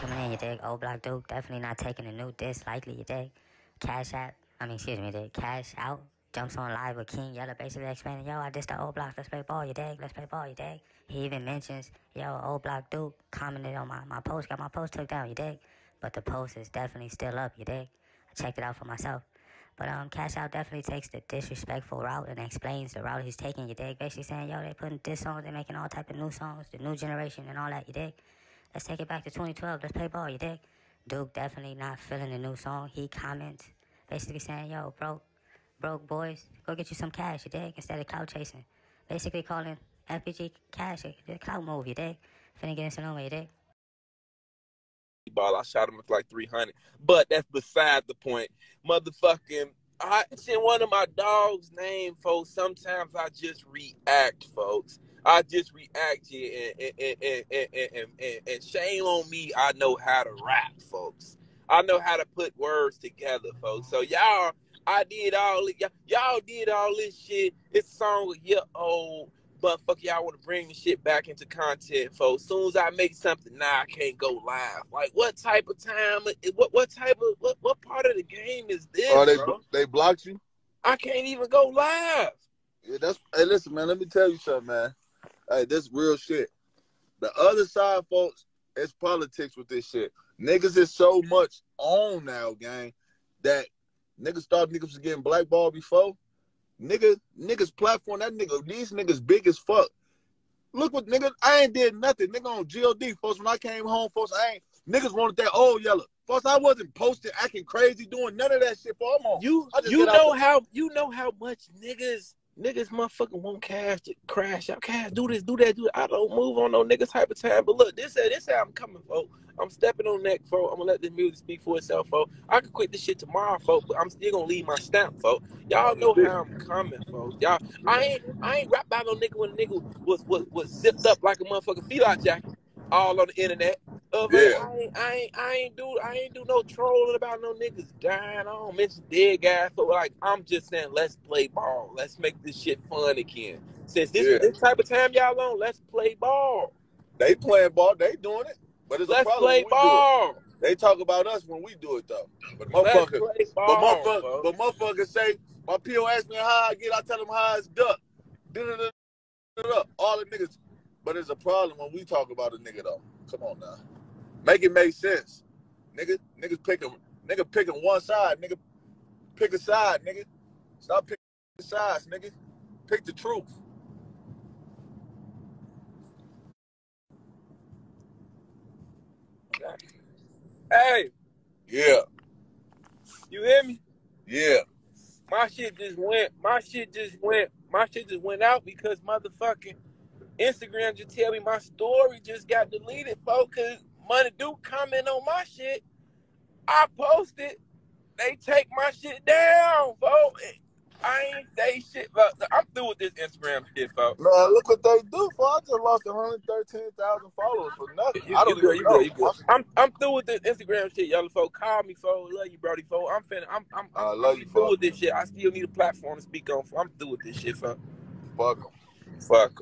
coming in, you dig? O'Block Duke, definitely not taking a new disc, likely, you dig? Cash App, I mean, excuse me, dig? Cash Out, jumps on live with King Yella, basically explaining, yo, I dissed the O'Block, let's play ball, you dig? Let's play ball, you dig? He even mentions, yo, O'Block Duke commented on my, my post, got my post took down, you dig? But the post is definitely still up, you dig? I checked it out for myself. But um, Cash Out definitely takes the disrespectful route and explains the route he's taking. You dig? Basically saying, yo, they putting diss songs, they making all type of new songs, the new generation and all that. You dig? Let's take it back to 2012. Let's play ball. You dig? Duke definitely not feeling the new song. He comments, basically saying, yo, broke, broke boys, go get you some cash. You dig? Instead of clout chasing, basically calling FBG cash the cloud move. You dig? Finna get in Sonoma. You dig? ball. I shot him with like 300. But that's beside the point. Motherfucking, I in one of my dog's name, folks. Sometimes I just react, folks. I just react here, and and, and, and, and, and shame on me. I know how to rap, folks. I know how to put words together, folks. So y'all, I did all y'all, y'all did all this shit. This song was year old but fuck y'all want to bring the shit back into content, folks. Soon as I make something, now nah, I can't go live. Like, what type of time? Uh, what what type of what what part of the game is this? Oh, they bro? they blocked you. I can't even go live. Yeah, that's. Hey, listen, man. Let me tell you something, man. Hey, this real shit. The other side, folks, it's politics with this shit. Niggas is so much on now, gang, that niggas thought niggas was getting blackballed before. Nigga, niggas platform that nigga. These niggas big as fuck. Look what nigga, I ain't did nothing. Nigga on GLD, folks. When I came home, folks, I ain't niggas wanted that old yellow. Folks, I wasn't posting, acting crazy, doing none of that shit for almost. You you know how you know how much niggas niggas motherfucking want cash to crash out. Cash, do this, do that, do that. I don't move on no niggas type of time. But look, this this how I'm coming, folks. I'm stepping on that, folks. I'm gonna let this music speak for itself, folks. I could quit this shit tomorrow, folks, but I'm still gonna leave my stamp, folks. Y'all know how I'm coming, folks. Y'all, I ain't I ain't rap by no nigga when a nigga was was was zipped up like a motherfucking feline jacket all on the internet. Uh, yeah. I ain't, I ain't, I ain't do, I ain't do no trolling about no niggas dying. I don't mention dead guys. So like, I'm just saying, let's play ball. Let's make this shit fun again. Since this yeah. is this type of time y'all on, let's play ball. They playing ball. They doing it. But it's let's a problem play ball. They talk about us when we do it though. But motherfuckers, but motherfuckers, but motherfuckers say my PO ask me how I get. I tell them how it's done. All the niggas. But it's a problem when we talk about a nigga though. Come on now. Make it make sense. Nigga, niggas picking nigga picking one side, nigga. Pick a side, nigga. Stop picking sides, nigga. Pick the truth. Hey. Yeah. You hear me? Yeah. My shit just went. My shit just went. My shit just went out because motherfucking Instagram just tell me my story just got deleted, folks. Cause Money do comment on my shit. I post it. They take my shit down, folks. I ain't say shit, but I'm through with this Instagram shit, folks. No, look what they do, folks. I just lost 113,000 followers for nothing. You, I don't you good, you know. Good, you good. I'm I'm through with this Instagram shit, y'all folks. Call me, folks. Love you, Brody, folks. I'm finna. I'm I'm, I'm, I love I'm you, through folks. with this shit. I still need a platform to speak on. I'm through with this shit, folks. Fuck 'em. Fuck.